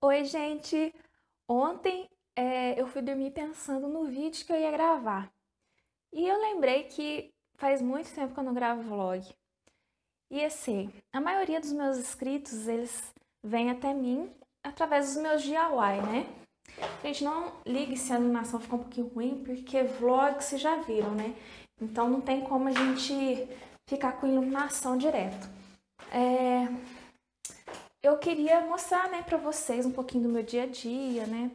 Oi, gente! Ontem é, eu fui dormir pensando no vídeo que eu ia gravar. E eu lembrei que faz muito tempo que eu não gravo vlog. E assim, a maioria dos meus inscritos, eles vêm até mim através dos meus DIY, né? Gente, não ligue se a animação ficou um pouquinho ruim, porque vlog vocês já viram, né? Então não tem como a gente ficar com iluminação direto. É, eu queria mostrar, né, para vocês um pouquinho do meu dia a dia, né,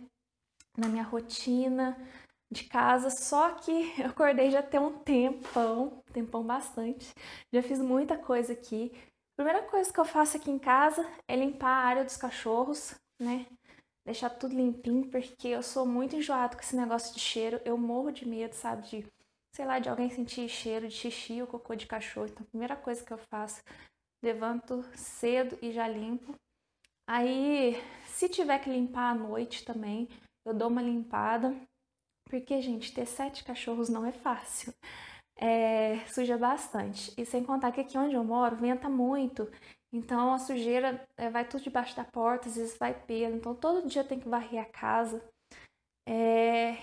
na minha rotina de casa, só que eu acordei já tem um tempão, tempão bastante, já fiz muita coisa aqui. A primeira coisa que eu faço aqui em casa é limpar a área dos cachorros, né, deixar tudo limpinho, porque eu sou muito enjoado com esse negócio de cheiro, eu morro de medo, sabe, de, sei lá, de alguém sentir cheiro de xixi ou cocô de cachorro. Então, a primeira coisa que eu faço levanto cedo e já limpo. Aí, se tiver que limpar à noite também, eu dou uma limpada, porque, gente, ter sete cachorros não é fácil. É, suja bastante. E sem contar que aqui onde eu moro venta muito, então a sujeira é, vai tudo debaixo da porta, às vezes vai pelo, então todo dia tem que varrer a casa. É,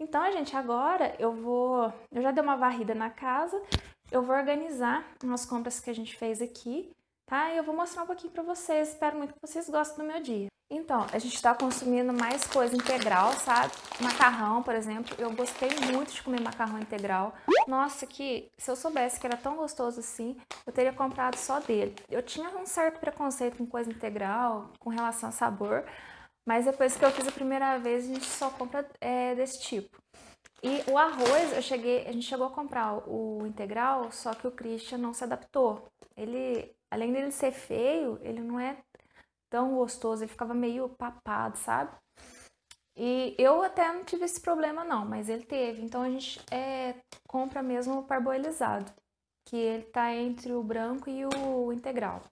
então, gente, agora eu vou. Eu já dei uma varrida na casa, eu vou organizar umas compras que a gente fez aqui, tá? E eu vou mostrar um pouquinho para vocês. Espero muito que vocês gostem do meu dia. Então, a gente está consumindo mais coisa integral, sabe? Macarrão, por exemplo. Eu gostei muito de comer macarrão integral. Nossa, que se eu soubesse que era tão gostoso assim, eu teria comprado só dele. Eu tinha um certo preconceito com coisa integral, com relação a sabor, mas depois que eu fiz a primeira vez, a gente só compra é, desse tipo. E o arroz, eu cheguei, a gente chegou a comprar o integral, só que o Christian não se adaptou. Ele, além dele ser feio, ele não é tão gostoso, ele ficava meio papado, sabe? E eu até não tive esse problema não, mas ele teve. Então a gente é, compra mesmo o parboilizado, que ele tá entre o branco e o integral.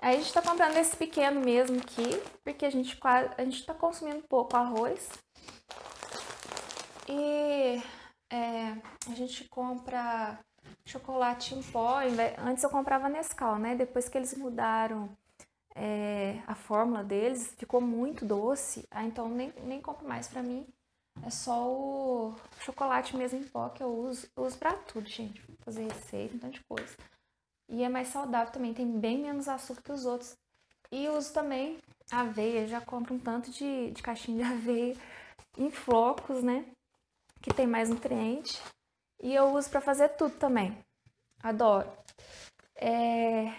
Aí a gente tá comprando esse pequeno mesmo aqui, porque a gente quase, a gente tá consumindo pouco arroz e é, a gente compra chocolate em pó. Antes eu comprava Nescau, né? Depois que eles mudaram é, a fórmula deles, ficou muito doce. Ah, então nem, nem compro mais pra mim. É só o chocolate mesmo em pó que eu uso. Eu uso pra tudo, gente. Fazer receita, um tanto de coisa. E é mais saudável também, tem bem menos açúcar que os outros. E uso também aveia, já compro um tanto de, de caixinha de aveia em flocos, né? Que tem mais nutriente. E eu uso para fazer tudo também. Adoro. É...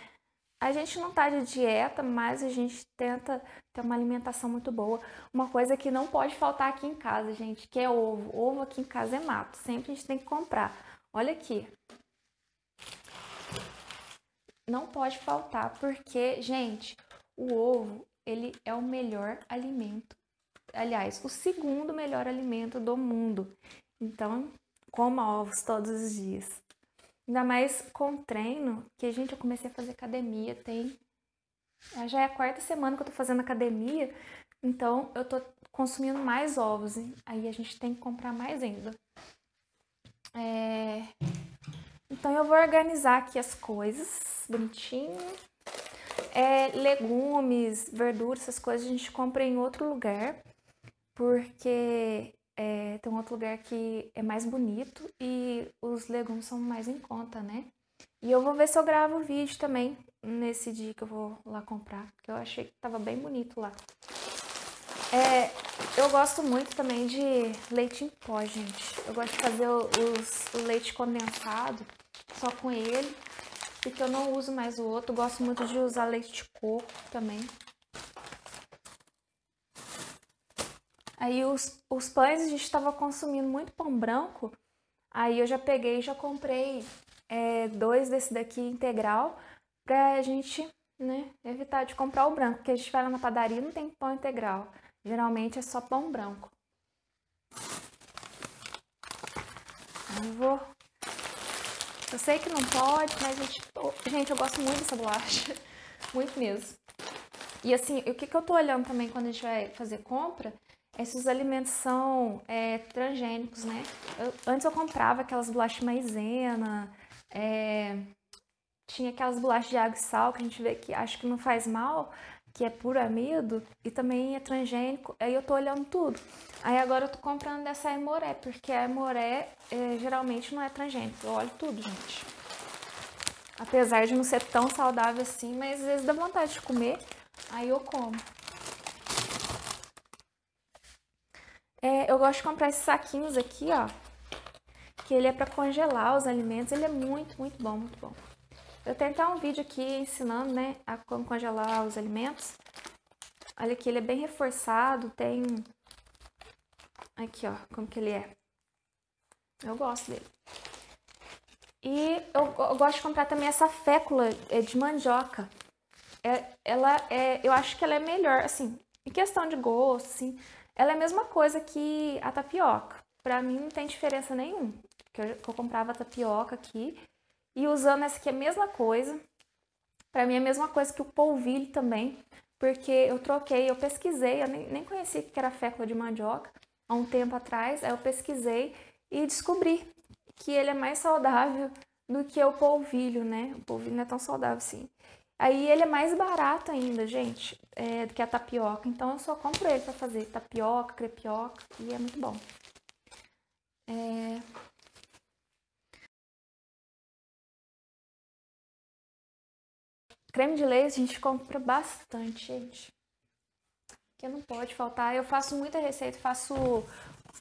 A gente não tá de dieta, mas a gente tenta ter uma alimentação muito boa. Uma coisa que não pode faltar aqui em casa, gente, que é ovo. Ovo aqui em casa é mato. Sempre a gente tem que comprar. Olha aqui. Não pode faltar, porque, gente, o ovo, ele é o melhor alimento aliás, o segundo melhor alimento do mundo. Então, coma ovos todos os dias. Ainda mais com treino, que gente, eu comecei a fazer academia, tem. Já é a quarta semana que eu tô fazendo academia, então eu tô consumindo mais ovos. Hein? Aí a gente tem que comprar mais ainda. É... Então eu vou organizar aqui as coisas bonitinho. É, legumes, verduras, essas coisas a gente compra em outro lugar porque é, tem um outro lugar que é mais bonito e os legumes são mais em conta, né? E eu vou ver se eu gravo vídeo também nesse dia que eu vou lá comprar, porque eu achei que tava bem bonito lá. É, eu gosto muito também de leite em pó, gente. Eu gosto de fazer os, o leite condensado só com ele, porque eu não uso mais o outro. Gosto muito de usar leite de coco também. Aí os, os pães a gente estava consumindo muito pão branco, aí eu já peguei e já comprei é, dois desse daqui integral pra gente né, evitar de comprar o branco, porque a gente vai lá na padaria não tem pão integral. Geralmente é só pão branco. Eu vou. Eu sei que não pode, mas gente, gente, eu gosto muito dessa bolacha. Muito mesmo. E assim, o que, que eu tô olhando também quando a gente vai fazer compra esses alimentos são é, transgênicos, né? Eu, antes eu comprava aquelas bolachas maisena, é, tinha aquelas bolachas de água e sal que a gente vê que acho que não faz mal, que é puro amido e também é transgênico. Aí eu tô olhando tudo. Aí agora eu tô comprando dessa Emoré, porque a Emoré é, geralmente não é transgênico. Eu olho tudo, gente. Apesar de não ser tão saudável assim, mas às vezes dá vontade de comer, aí eu como. É, eu gosto de comprar esses saquinhos aqui, ó. Que ele é para congelar os alimentos. Ele é muito, muito bom, muito bom. Eu tenho até um vídeo aqui ensinando, né, a como congelar os alimentos. Olha aqui, ele é bem reforçado, tem... Aqui, ó, como que ele é. Eu gosto dele. E eu, eu gosto de comprar também essa fécula é, de mandioca. É, ela é, eu acho que ela é melhor, assim, em questão de gosto, assim, ela é a mesma coisa que a tapioca. Pra mim não tem diferença nenhuma. Porque eu, eu comprava tapioca aqui e usando essa aqui é a mesma coisa. Pra mim é a mesma coisa que o polvilho também. Porque eu troquei, eu pesquisei, eu nem, nem conhecia que era fécula de mandioca há um tempo atrás. Aí eu pesquisei e descobri que ele é mais saudável do que o polvilho, né? O polvilho não é tão saudável assim. Aí ele é mais barato ainda, gente, é, do que a tapioca. Então eu só compro ele para fazer tapioca, crepioca e é muito bom. É... Creme de leite a gente compra bastante, gente. Que não pode faltar. Eu faço muita receita, faço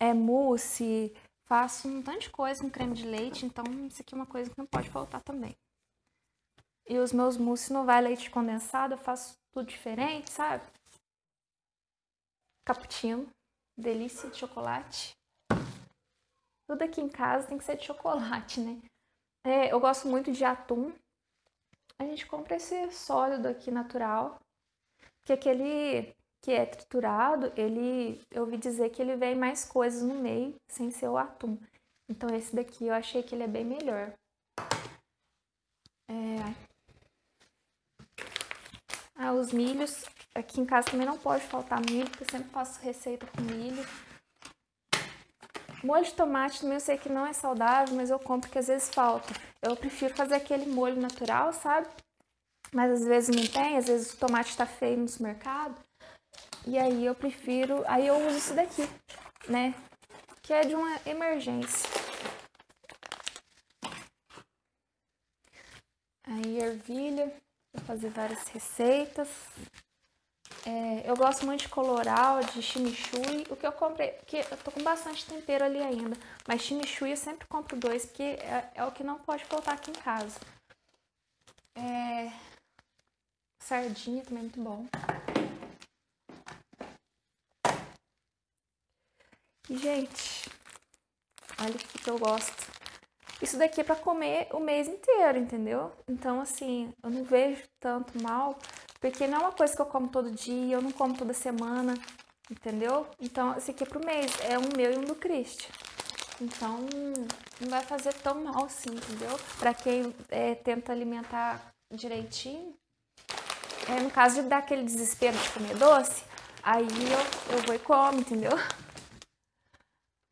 é, mousse, Faço um tanto de coisa com creme de leite, então isso aqui é uma coisa que não pode faltar também. E os meus mousses não vai leite condensado, eu faço tudo diferente, sabe? Cappuccino, delícia de chocolate. Tudo aqui em casa tem que ser de chocolate, né? É, eu gosto muito de atum. A gente compra esse sólido aqui natural, que aquele que é triturado, ele, eu ouvi dizer que ele vem mais coisas no meio, sem ser o atum. Então esse daqui eu achei que ele é bem melhor. É... Ah, os milhos, aqui em casa também não pode faltar milho, porque eu sempre faço receita com milho. Molho de tomate também eu sei que não é saudável, mas eu compro que às vezes falta. Eu prefiro fazer aquele molho natural, sabe? Mas às vezes não tem, às vezes o tomate está feio no supermercado. E aí eu prefiro, aí eu uso isso daqui, né? Que é de uma emergência. Aí ervilha, vou fazer várias receitas. É, eu gosto muito de coloral, de chimichurri. O que eu comprei, porque eu tô com bastante tempero ali ainda, mas chimichurri eu sempre compro dois, porque é, é o que não pode faltar aqui em casa. É, sardinha também é muito bom. E, gente, olha o que eu gosto. Isso daqui é para comer o mês inteiro, entendeu? Então, assim, eu não vejo tanto mal, porque não é uma coisa que eu como todo dia, eu não como toda semana, entendeu? Então, esse aqui é pro mês, é um meu e um do Christian. Então, não vai fazer tão mal assim, entendeu? Para quem é, tenta alimentar direitinho, é, no caso de dar aquele desespero de comer doce, aí eu, eu vou e como, entendeu?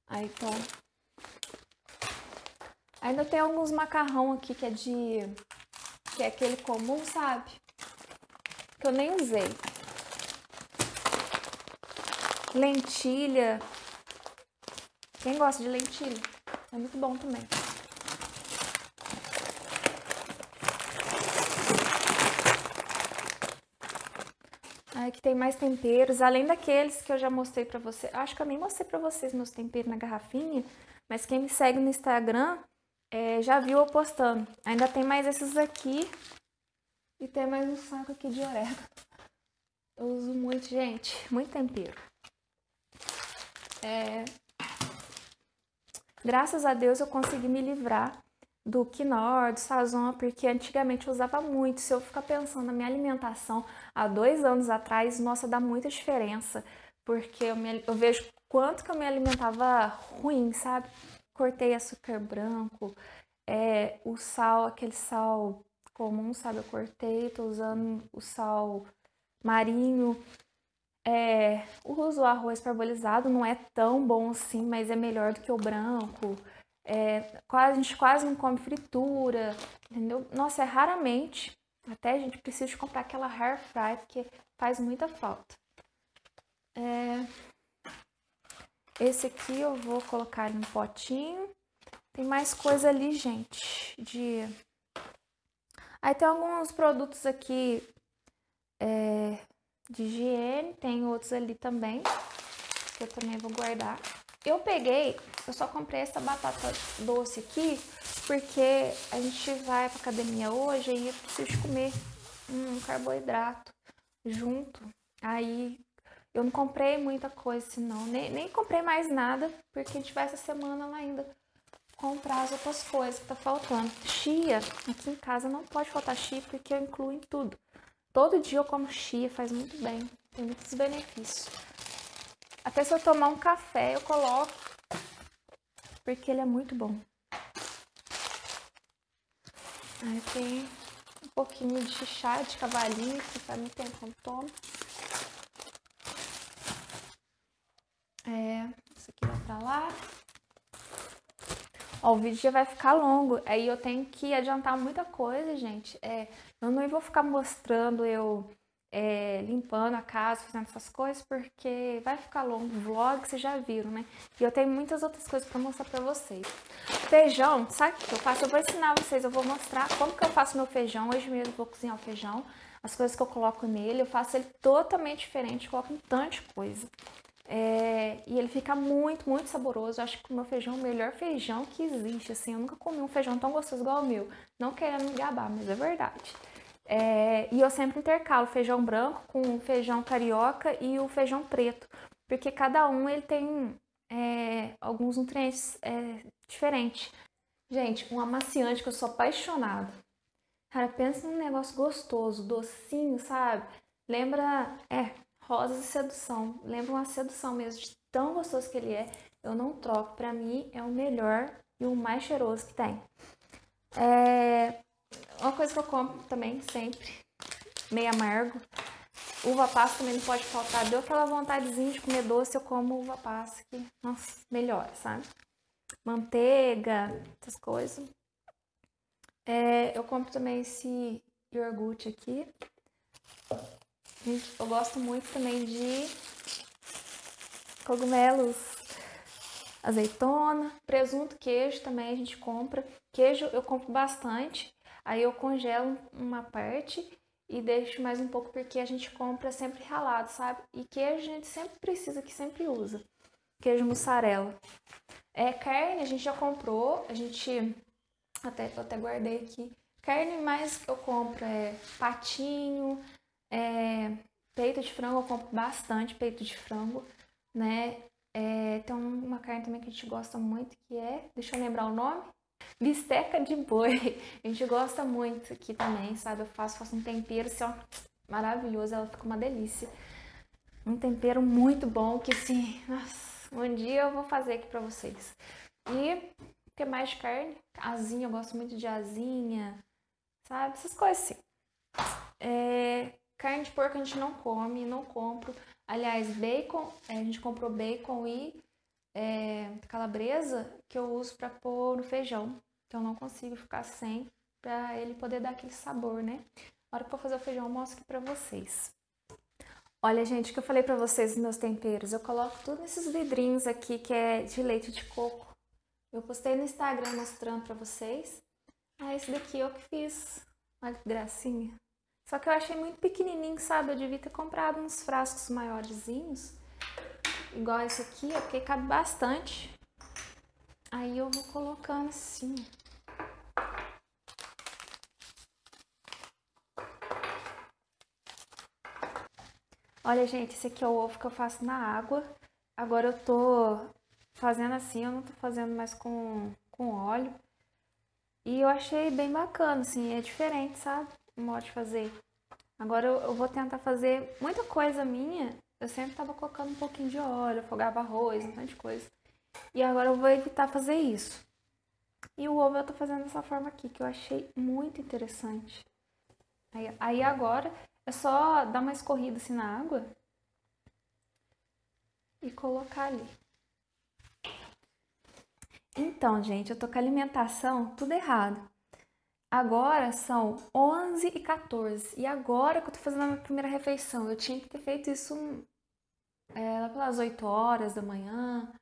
Aí, então... Ainda tem alguns macarrão aqui que é de... Que é aquele comum, sabe? Que eu nem usei. Lentilha. Quem gosta de lentilha? É muito bom também. que tem mais temperos, além daqueles que eu já mostrei para você. Acho que eu nem mostrei para vocês meus temperos na garrafinha, mas quem me segue no Instagram é, já viu eu postando. Ainda tem mais esses aqui e tem mais um saco aqui de orégano. Eu uso muito, gente, muito tempero. É... Graças a Deus eu consegui me livrar do quinor, do sazon, porque antigamente eu usava muito. Se eu ficar pensando na minha alimentação há dois anos atrás, nossa, dá muita diferença, porque eu, me, eu vejo quanto que eu me alimentava ruim, sabe? Cortei açúcar branco, é, o sal, aquele sal comum, sabe? Eu cortei, tô usando o sal marinho. É, uso arroz parbolizado, não é tão bom assim, mas é melhor do que o branco. É, a gente quase não come fritura, entendeu? Nossa, é raramente Até a gente precisa comprar aquela hair fry, porque faz muita falta. É... Esse aqui eu vou colocar em um potinho. Tem mais coisa ali, gente, de... Aí tem alguns produtos aqui é, de higiene, tem outros ali também, que eu também vou guardar. Eu peguei, eu só comprei essa batata doce aqui, porque a gente vai pra academia hoje e eu preciso comer um carboidrato junto. Aí eu não comprei muita coisa, senão, nem, nem comprei mais nada, porque a gente vai essa semana lá ainda comprar as outras coisas que tá faltando. Chia, aqui em casa não pode faltar chia, porque eu incluo em tudo. Todo dia eu como chia, faz muito bem, tem muitos benefícios. Até se eu tomar um café, eu coloco, porque ele é muito bom. Aí tem um pouquinho de chá de cavalinho, que faz muito tempo que eu tomo. É, isso aqui vai pra lá. Ó, o vídeo já vai ficar longo, aí eu tenho que adiantar muita coisa, gente. É, eu não vou ficar mostrando eu é, limpando a casa, fazendo essas coisas, porque vai ficar longo. Vlog vocês já viram, né? E eu tenho muitas outras coisas para mostrar para vocês. Feijão, sabe o que eu faço? Eu vou ensinar vocês, eu vou mostrar como que eu faço meu feijão. Hoje mesmo vou cozinhar o feijão. As coisas que eu coloco nele, eu faço ele totalmente diferente, coloco um tanto de coisa. É, e ele fica muito, muito saboroso. Eu acho que o meu feijão é o melhor feijão que existe. Assim, eu nunca comi um feijão tão gostoso igual o meu. Não querendo me gabar, mas é verdade. É, e eu sempre intercalo feijão branco com feijão carioca e o feijão preto, porque cada um ele tem é, alguns nutrientes é, diferentes. Gente, um amaciante que eu sou apaixonada. Cara, pensa num negócio gostoso, docinho, sabe? Lembra, é, Rosas e Sedução. Lembra uma sedução mesmo, de tão gostoso que ele é. Eu não troco. Pra mim, é o melhor e o mais cheiroso que tem. É... Uma coisa que eu compro também, sempre, meio amargo. Uva passa também não pode faltar. Deu aquela vontadezinha de comer doce, eu como uva passa, que, nossa, melhor, sabe? Manteiga, essas coisas. É, eu compro também esse iogurte aqui. Eu gosto muito também de cogumelos, azeitona, presunto, queijo também a gente compra. Queijo eu compro bastante, aí eu congelo uma parte e deixo mais um pouco porque a gente compra sempre ralado, sabe? E queijo a gente sempre precisa, que sempre usa. Queijo mussarela. É, carne a gente já comprou, a gente até, até guardei aqui. Carne mais que eu compro é patinho, é, peito de frango, eu compro bastante peito de frango, né? É, tem uma carne também que a gente gosta muito, que é, deixa eu lembrar o nome, bisteca de boi. A gente gosta muito aqui também, sabe? Eu faço, faço um tempero assim, ó, maravilhoso, ela fica uma delícia. Um tempero muito bom, que assim, nossa, um dia eu vou fazer aqui pra vocês. E o que mais de carne? Asinha, eu gosto muito de asinha, sabe? Essas coisas assim. É, Carne de porco a gente não come, não compro. Aliás, bacon, é, a gente comprou bacon e é, calabresa que eu uso para pôr no feijão. Então não consigo ficar sem para ele poder dar aquele sabor, né? Na hora que eu fazer o feijão, eu mostro aqui para vocês. Olha, gente, que eu falei para vocês dos meus temperos, eu coloco tudo nesses vidrinhos aqui que é de leite de coco. Eu postei no Instagram mostrando para vocês. Ah, esse daqui eu que fiz. Olha que gracinha. Só que eu achei muito pequenininho, sabe? Eu devia ter comprado uns frascos maiorzinhos. Igual esse aqui, ó, porque cabe bastante. Aí eu vou colocando assim. Olha, gente, esse aqui é o ovo que eu faço na água. Agora eu tô fazendo assim, eu não tô fazendo mais com, com óleo. E eu achei bem bacana, assim, é diferente, sabe? Modo de fazer. Agora eu, eu, vou tentar fazer muita coisa minha. Eu sempre tava colocando um pouquinho de óleo, afogava arroz, um monte de coisa. E agora eu vou evitar fazer isso. E o ovo eu tô fazendo dessa forma aqui, que eu achei muito interessante. Aí, aí agora é só dar uma escorrida assim na água e colocar ali. Então, gente, eu tô com a alimentação tudo errado. Agora são 11 e 14 e agora que eu tô fazendo a minha primeira refeição. Eu tinha que ter feito isso é, lá pelas 8 horas da manhã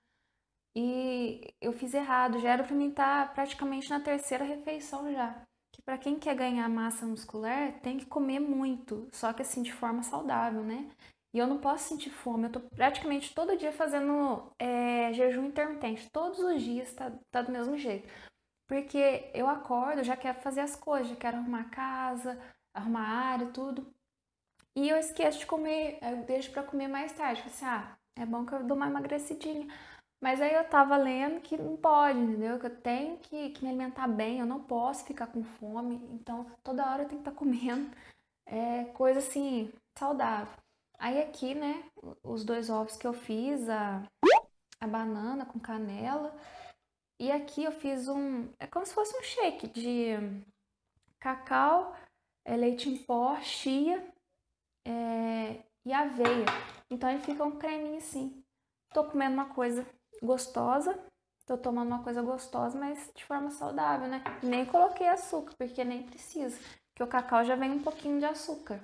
e eu fiz errado. Já era pra mim estar tá praticamente na terceira refeição já. Que para quem quer ganhar massa muscular tem que comer muito, só que assim de forma saudável, né? E eu não posso sentir fome. Eu tô praticamente todo dia fazendo é, jejum intermitente. Todos os dias tá, tá do mesmo jeito. Porque eu acordo, já quero fazer as coisas, já quero arrumar casa, arrumar área, tudo. E eu esqueço de comer, eu deixo para comer mais tarde. Falei assim, ah, é bom que eu dou uma emagrecidinha. Mas aí eu tava lendo que não pode, entendeu? Que eu tenho que, que me alimentar bem, eu não posso ficar com fome. Então, toda hora eu tenho que estar tá comendo é, coisa assim, saudável. Aí aqui, né, os dois ovos que eu fiz, a, a banana com canela e aqui eu fiz um. É como se fosse um shake de cacau, é, leite em pó, chia é, e aveia. Então aí fica um creminho assim. Tô comendo uma coisa gostosa, tô tomando uma coisa gostosa, mas de forma saudável, né? Nem coloquei açúcar, porque nem precisa. Porque o cacau já vem um pouquinho de açúcar.